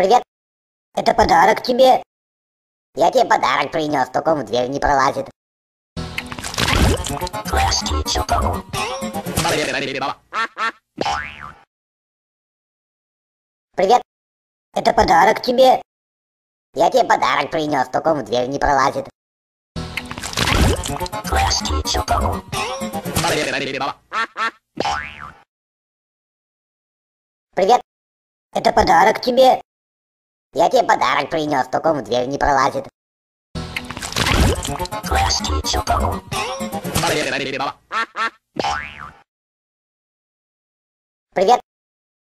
Привет. Это подарок тебе. Я тебе подарок принес, только он в дверь не пролазит. Привет. Это подарок тебе. Я тебе подарок принес, только он в дверь не пролазит. Привет. Это подарок тебе. Я тебе подарок принес, только он в дверь не пролазит. Привет.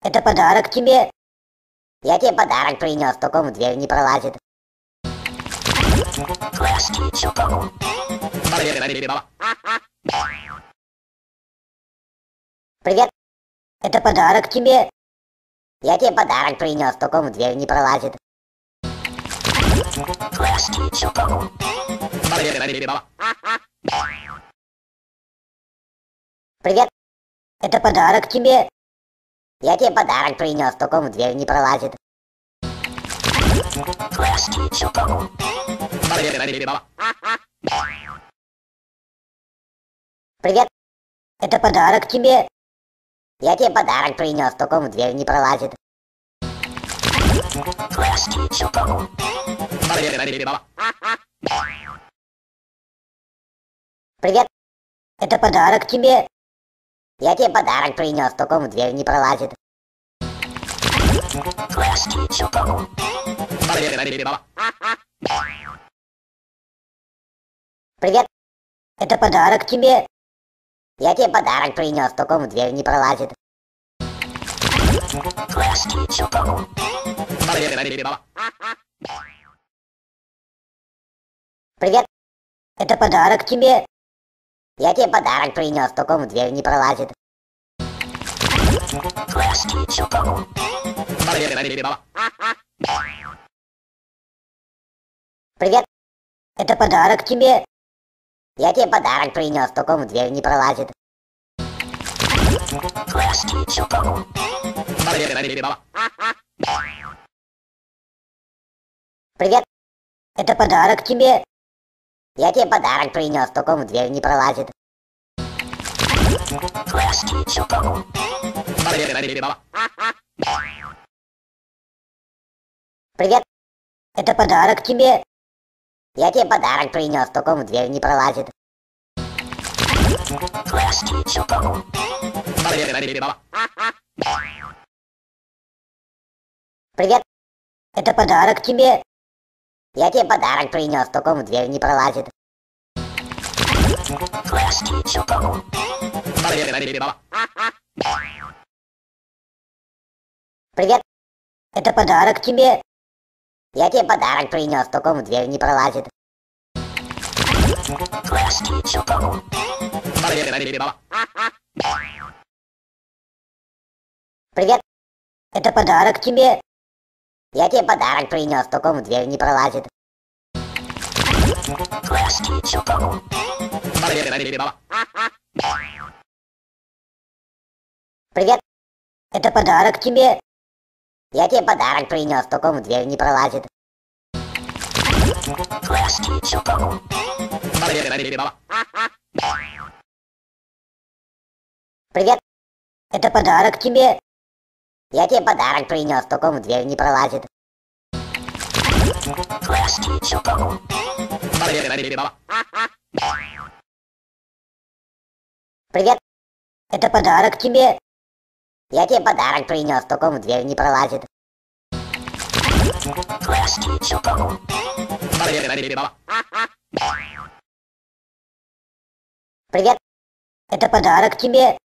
Это подарок тебе. Я тебе подарок принес, только он в дверь не пролазит. Привет. Это подарок тебе. Я тебе подарок принес, только он в дверь не пролазит. Привет. Это подарок тебе. Я тебе подарок принес, только он в дверь не пролазит. Привет. Это подарок тебе. Я тебе подарок принес, только он в дверь не пролазит. Привет. Это подарок тебе. Я тебе подарок принес, только он в дверь не пролазит. Привет. Это подарок тебе. Я тебе подарок принес, только он в дверь не пролазит. Привет. Это подарок тебе. Я тебе подарок принес, только он в дверь не пролазит. Привет. Это подарок тебе. Я тебе подарок принес, только он в дверь не пролазит. Привет. Это подарок тебе. Я тебе подарок принес, только он в дверь не пролазит. Привет. Это подарок тебе. Я тебе подарок принес, только он в дверь не пролазит. Привет. Это подарок тебе. Я тебе подарок принес, только он в дверь не пролазит. Привет. Это подарок тебе. Я тебе подарок принес, только он в дверь не пролазит. Привет. Это подарок тебе. Я тебе подарок принес, только он в дверь не пролазит. Привет. Это подарок тебе. Я тебе подарок принес, только он в дверь не пролазит. Привет. Это подарок тебе. Я тебе подарок принес, только он в дверь не пролазит. Привет. Это подарок тебе. Я тебе подарок принес, только он в дверь не пролазит. Привет. Это подарок тебе.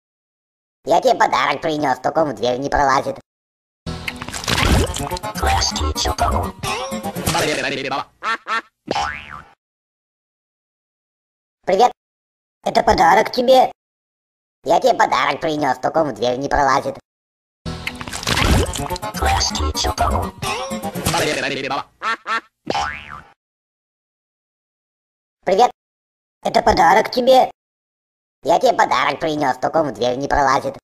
Я тебе подарок принес, только он в дверь не пролазит. Привет. Это подарок тебе. Я тебе подарок принес, только он в дверь не пролазит. Привет. Это подарок тебе. Я тебе подарок принес, только он в дверь не пролазит.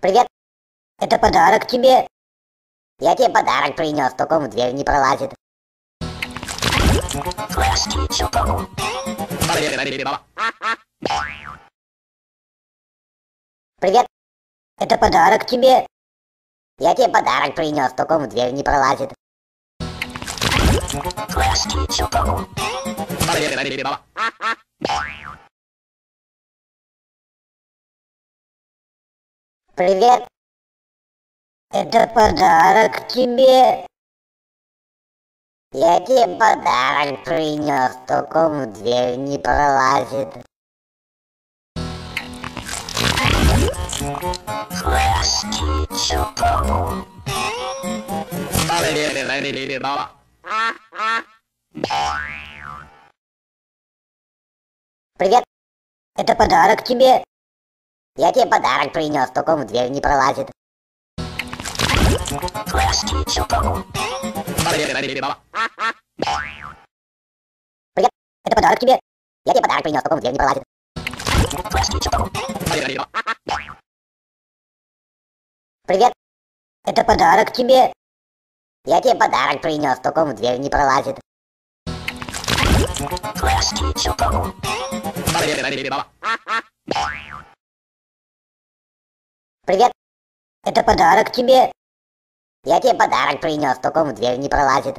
Привет. Это подарок тебе. Я тебе подарок принес, только он в дверь не пролазит. Привет. Это подарок тебе. Я тебе подарок принес, только он в дверь не пролазит. Привет. Это подарок тебе. Я тебе подарок принес, только он в дверь не пролазит. Привет. Это подарок тебе. Я тебе подарок принес, только он в дверь не пролазит. Привет. Это подарок тебе. Я тебе подарок принес, только в дверь не пролазит. Привет. Это подарок тебе. Я тебе подарок принес, только в дверь не пролазит. Привет. Это подарок тебе. Я тебе подарок принес, только он в дверь не пролазит.